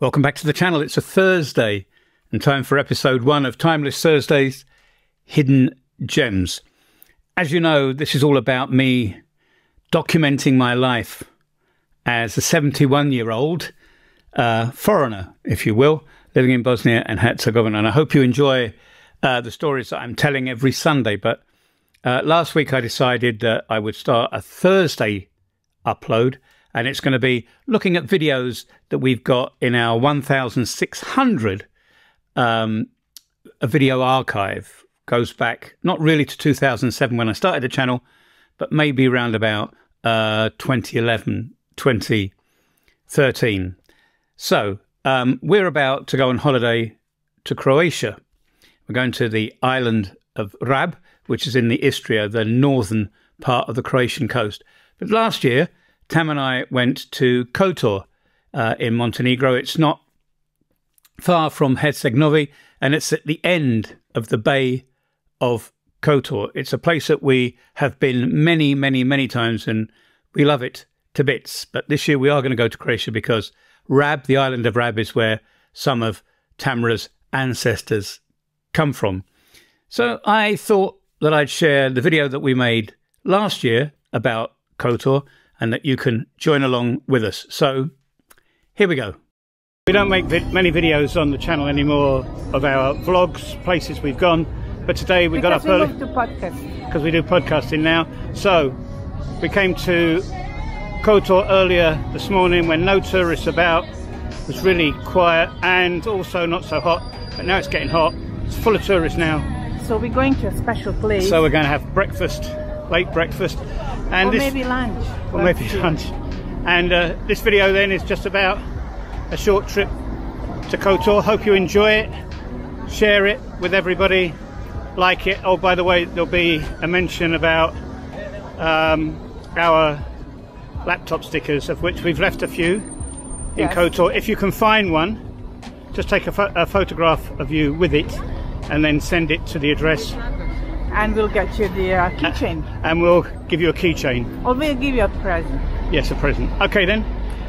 Welcome back to the channel. It's a Thursday and time for episode one of Timeless Thursdays Hidden Gems. As you know, this is all about me documenting my life as a 71 year old uh, foreigner, if you will, living in Bosnia and Herzegovina. And I hope you enjoy uh, the stories that I'm telling every Sunday. But uh, last week I decided that I would start a Thursday upload and it's going to be looking at videos that we've got in our 1,600 um, a video archive. Goes back not really to 2007 when I started the channel, but maybe around about uh, 2011, 2013. So um, we're about to go on holiday to Croatia. We're going to the island of Rab, which is in the Istria, the northern part of the Croatian coast. But last year, Tam and I went to Kotor uh, in Montenegro. It's not far from Herceg Novi, and it's at the end of the Bay of Kotor. It's a place that we have been many, many, many times, and we love it to bits. But this year we are going to go to Croatia because Rab, the island of Rab, is where some of Tamra's ancestors come from. So I thought that I'd share the video that we made last year about Kotor and that you can join along with us. So here we go. We don't make vi many videos on the channel anymore of our vlogs, places we've gone, but today we because got up we early love to podcast. because we do podcasting now. So we came to Kotor earlier this morning when no tourists about. It was really quiet and also not so hot, but now it's getting hot. It's full of tourists now. So we're going to a special place. So we're going to have breakfast, late breakfast, and or this, maybe lunch. or maybe lunch. And uh, this video then is just about a short trip to Kotor. Hope you enjoy it, share it with everybody, like it. Oh, by the way, there'll be a mention about um, our laptop stickers, of which we've left a few in Yes. Kotor. If you can find one, just take a, a photograph of you with it and then send it to the address And we'll get you the uh, keychain. and we'll give you a keychain. Or we'll give you a present. Yes, a present. Okay then,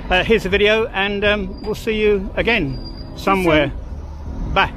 uh, here's the video and um, we'll see you again somewhere. Bye.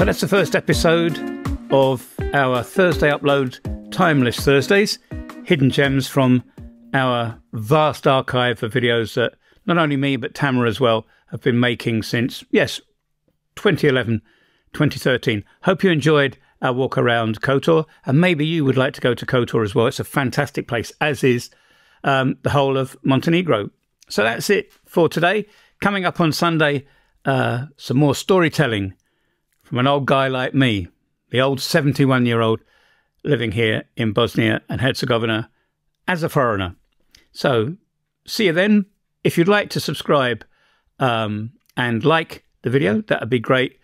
So that's the first episode of our Thursday upload, Timeless Thursdays, hidden gems from our vast archive of videos that not only me but Tamara as well have been making since, yes, 2011, 2013. Hope you enjoyed our walk around Kotor, and maybe you would like to go to Kotor as well. It's a fantastic place, as is um, the whole of Montenegro. So that's it for today. Coming up on Sunday, uh, some more storytelling from an old guy like me, the old 71 year old living here in Bosnia and Herzegovina as a foreigner. So see you then. If you'd like to subscribe um, and like the video, that would be great.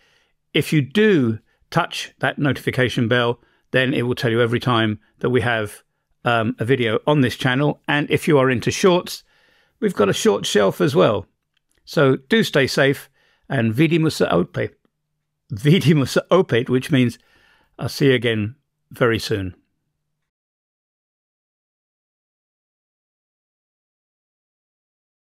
If you do touch that notification bell, then it will tell you every time that we have um, a video on this channel. And if you are into shorts, we've got a short shelf as well. So do stay safe and vidi musa opet. Vidi musa opet, which means I'll see you again very soon.